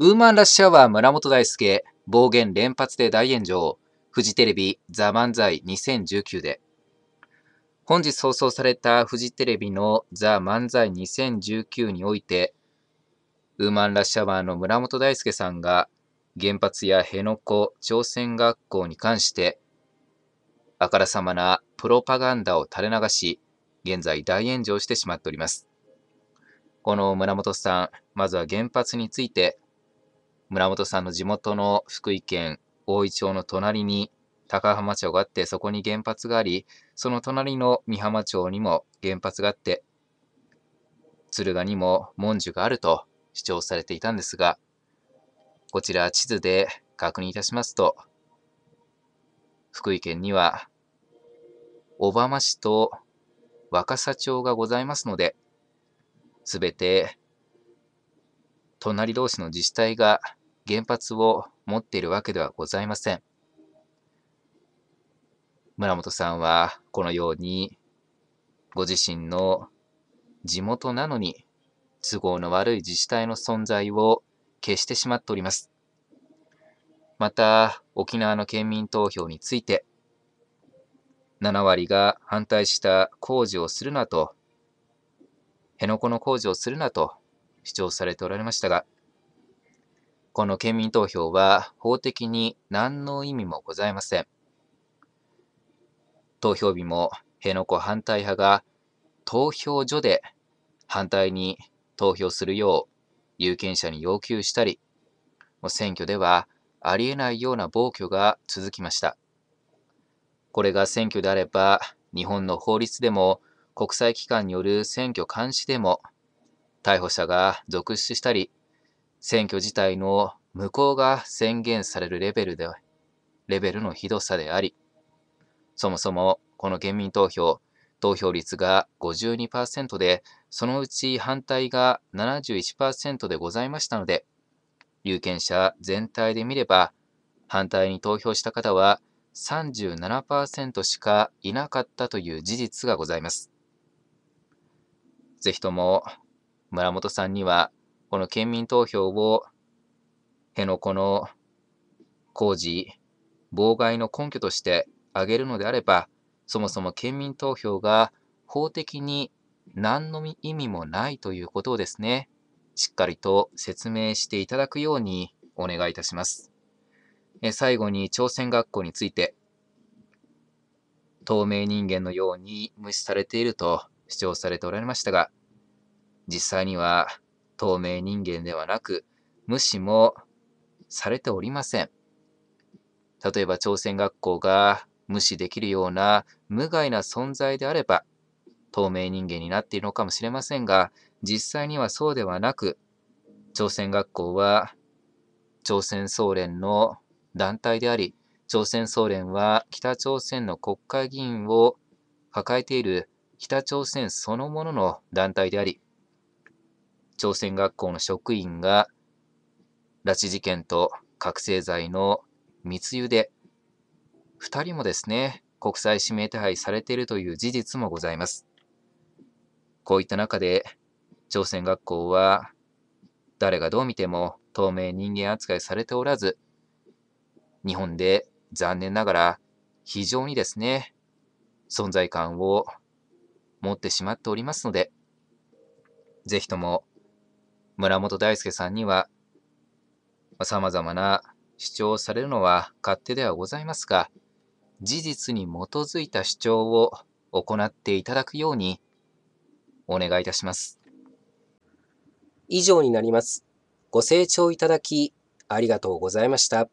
ウーマンラッシュアワー村本大輔、暴言連発で大炎上、フジテレビザ・漫才2019で、本日放送されたフジテレビのザ・漫才2019において、ウーマンラッシュアワーの村本大輔さんが原発や辺野古朝鮮学校に関してあからさまなプロパガンダを垂れ流し、現在大炎上してしまっております。この村本さん、まずは原発について、村本さんの地元の福井県大井町の隣に高浜町があって、そこに原発があり、その隣の美浜町にも原発があって、敦賀にも文殊があると主張されていたんですが、こちら地図で確認いたしますと、福井県には小浜市と若狭町がございますので、すべて隣同士の自治体が原発を持っているわけではございません。村本さんはこのようにご自身の地元なのに都合の悪い自治体の存在を消してしまっております。また、沖縄の県民投票について、7割が反対した工事をするなと、辺野古の工事をするなと主張されておられましたが、この県民投票は法的に何の意味もございません。投票日も辺野古反対派が投票所で反対に投票するよう有権者に要求したり、選挙ではありえないような暴挙が続きました。これが選挙であれば、日本の法律でも国際機関による選挙監視でも逮捕者が続出したり、選挙自体の無効が宣言されるレベルで、レベルのひどさであり、そもそもこの県民投票、投票率が52%で、そのうち反対が71%でございましたので、有権者全体で見れば、反対に投票した方は37%しかいなかったという事実がございます。ぜひとも村本さんには、この県民投票を辺野古の工事、妨害の根拠として挙げるのであれば、そもそも県民投票が法的に何の意味もないということをですね、しっかりと説明していただくようにお願いいたします。え最後に朝鮮学校について、透明人間のように無視されていると主張されておられましたが、実際には透明人間ではなく、無視もされておりません。例えば朝鮮学校が無視できるような無害な存在であれば、透明人間になっているのかもしれませんが、実際にはそうではなく、朝鮮学校は朝鮮総連の団体であり、朝鮮総連は北朝鮮の国会議員を抱えている北朝鮮そのものの団体であり、朝鮮学校の職員が拉致事件と覚醒剤の密輸で、2人もですね、国際指名手配されているという事実もございます。こういった中で、朝鮮学校は誰がどう見ても透明人間扱いされておらず、日本で残念ながら非常にですね、存在感を持ってしまっておりますので、ぜひとも村本大輔さんには、様々な主張をされるのは勝手ではございますが、事実に基づいた主張を行っていただくようにお願いいたします。以上になります。ご清聴いただきありがとうございました。